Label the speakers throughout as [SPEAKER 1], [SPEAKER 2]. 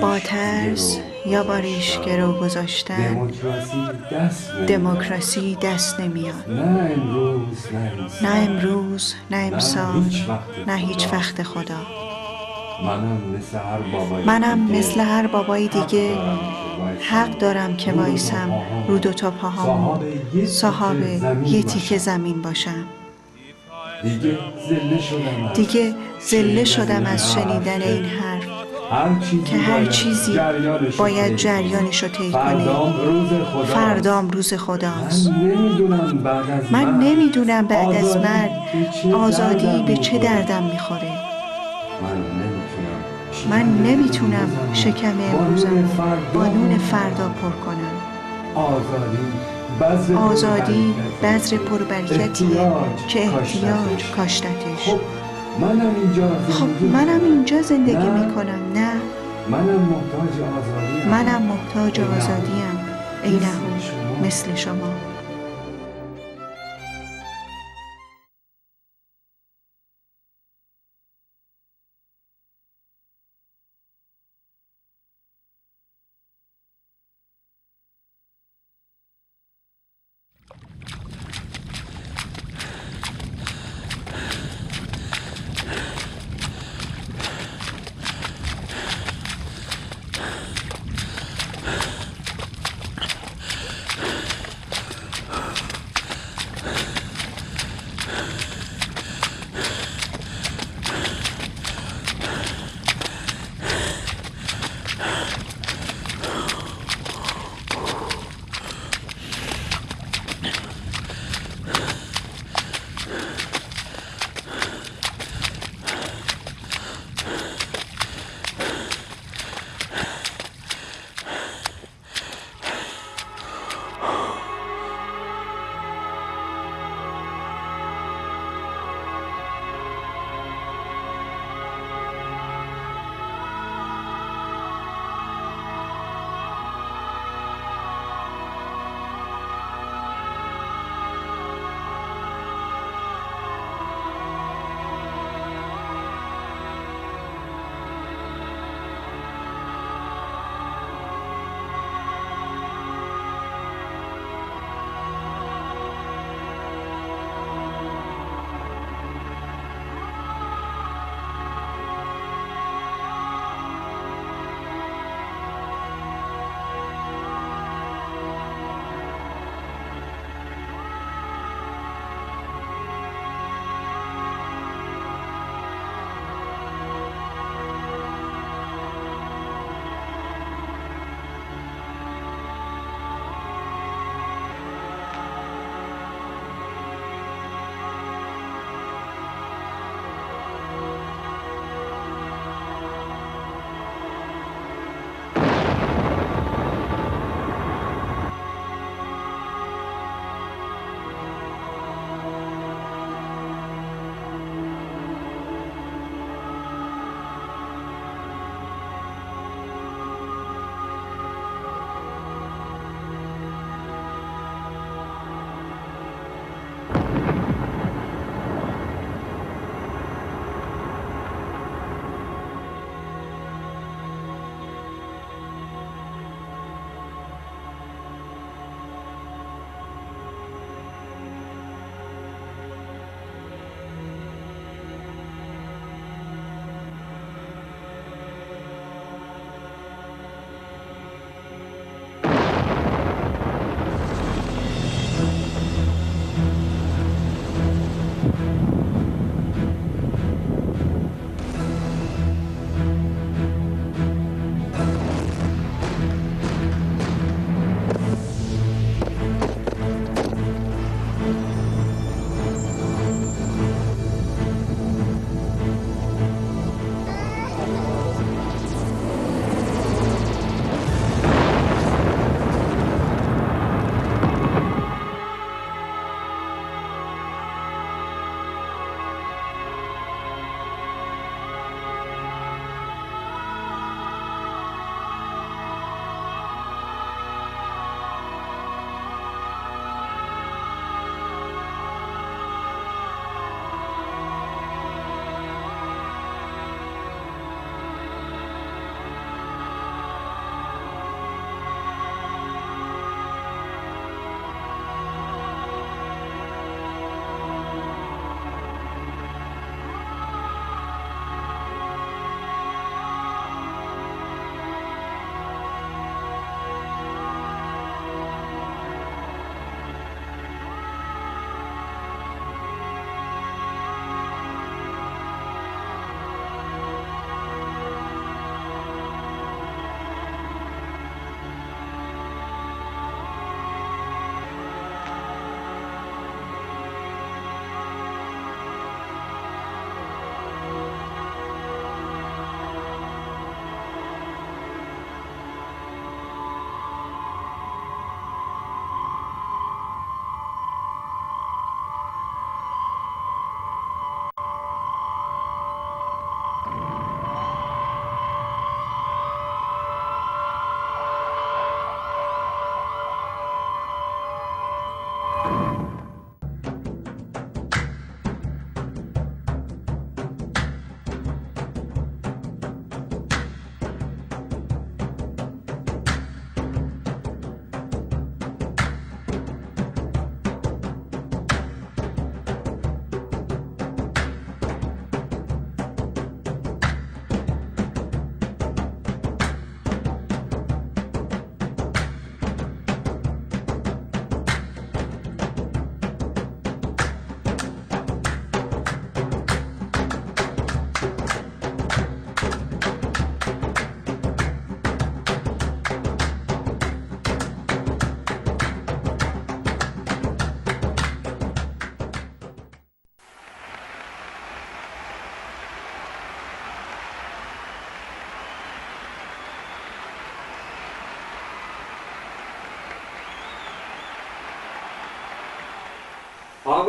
[SPEAKER 1] با ترس یا با ریش گرو گذاشتن
[SPEAKER 2] دموکراسی دست نمیاد. نه امروز نه امسال.
[SPEAKER 1] نه امروز نه امسال
[SPEAKER 2] هیچ وقت
[SPEAKER 1] نه هیچ
[SPEAKER 2] خدا.
[SPEAKER 1] وقت خدا
[SPEAKER 2] منم مثل هر بابای دیگه حق دارم که وایسم.
[SPEAKER 1] رو دوتا پاهام صاحب یه تیکه زمین باشم
[SPEAKER 2] دیگه زله شدم از-.
[SPEAKER 1] شنیدن این حرف که هر چیزی باید جریانش رو طی کنه فردام روز خداست.
[SPEAKER 2] من نمی‌دونم بعد از
[SPEAKER 1] من
[SPEAKER 2] آزادی به چه دردم می‌خوره. من نمی‌تونم
[SPEAKER 1] شکم امروزم با نون
[SPEAKER 2] فردا
[SPEAKER 1] پر کنم.
[SPEAKER 2] آزادی بذر
[SPEAKER 1] پربرکتیه که احتیاج
[SPEAKER 2] کاشتتش. خب منم اینجا
[SPEAKER 1] خب
[SPEAKER 2] زندگی
[SPEAKER 1] منم
[SPEAKER 2] می‌کنم.
[SPEAKER 1] اینجا زندگی
[SPEAKER 2] نه.
[SPEAKER 1] می‌کنم نه
[SPEAKER 2] منم محتاج آزادی
[SPEAKER 1] منم محتاج آزادیم ای
[SPEAKER 2] مثل شما.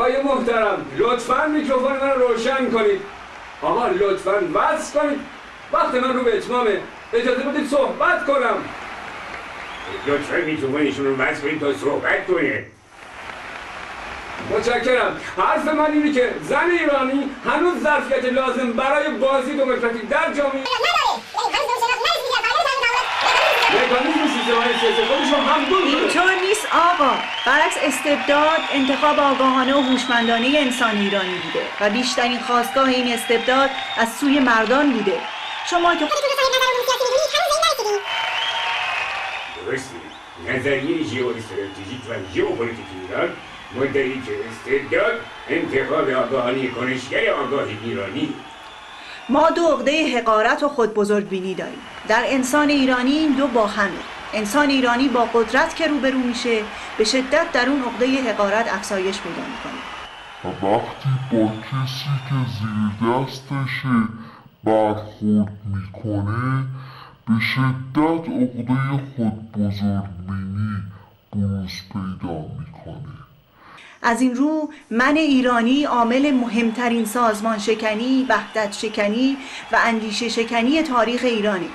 [SPEAKER 3] آقای محترم لطفا میکروفون من رو روشن کنید آقا لطفا وصل کنید وقت من رو به اتمامه اجازه بدید صحبت کنم
[SPEAKER 4] لطفا میکروفونشون رو بس کنید تا صحبت کنه
[SPEAKER 3] متشکرم حرف من اینه که زن ایرانی هنوز ظرفیت لازم برای بازی دموکراتیک در جامعه مکانیزم سیستم های سیاسی خودش رو
[SPEAKER 5] آقا برعکس استبداد انتخاب آگاهانه و هوشمندانه انسان ایرانی بوده و بیشترین خواستگاه این استبداد از سوی مردان بوده. شما که
[SPEAKER 4] درسته. نظریه ژئواستراتژیک و ژئوپلیتیک ایران مدعی که استبداد انتخاب آگاهانه کنشگر آگاه ایرانی.
[SPEAKER 5] ما دو عقده حقارت و خود بزرگبینی داریم. در انسان ایرانی این دو با همه. انسان ایرانی با قدرت که روبرو میشه به شدت در اون عقده حقارت افزایش پیدا می‌کنه.
[SPEAKER 6] و وقتی با کسی که زیر دستشه برخورد می‌کنه به شدت عقده خود بزرگبینی بروز پیدا می‌کنه.
[SPEAKER 5] از این رو من ایرانی عامل مهمترین سازمان شکنی، وحدت شکنی و اندیشه شکنی تاریخ ایرانه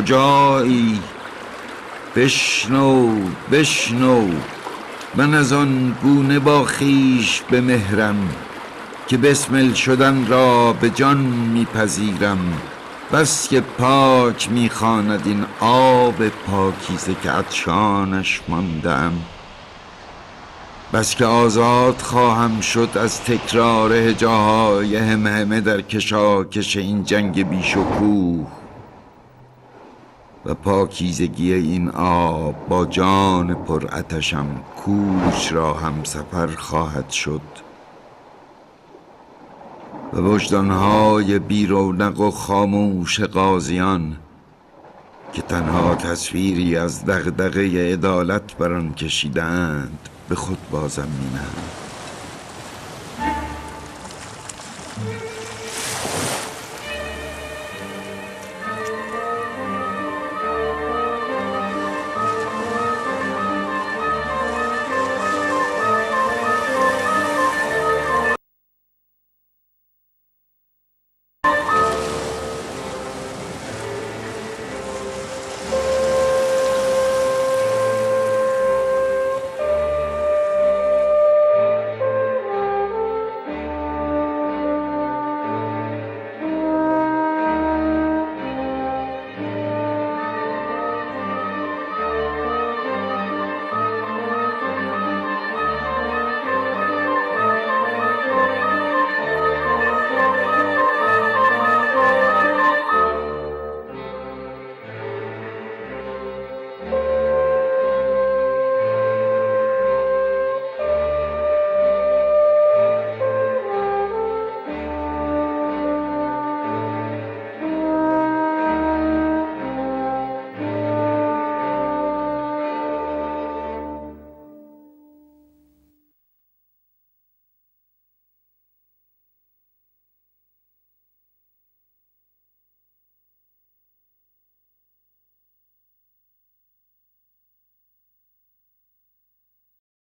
[SPEAKER 7] کجایی؟ بشنو بشنو. من از آن گونه با خیش به مهرم که بسمل شدن را به جان میپذیرم. بس که پاک می‌خواند این آب پاکیزه که عطشانش ماندم. بس که آزاد خواهم شد از تکرار هجاهای همهمه در کشاکش این جنگ بیشکوه. و پاکیزگی این آب با جان پرعتشم کوش را هم سفر خواهد شد. و وجدانهای بیرونق و خاموش قاضیان که تنها تصویری از دغدغه عدالت بر آن کشیدند به خود بازم مینند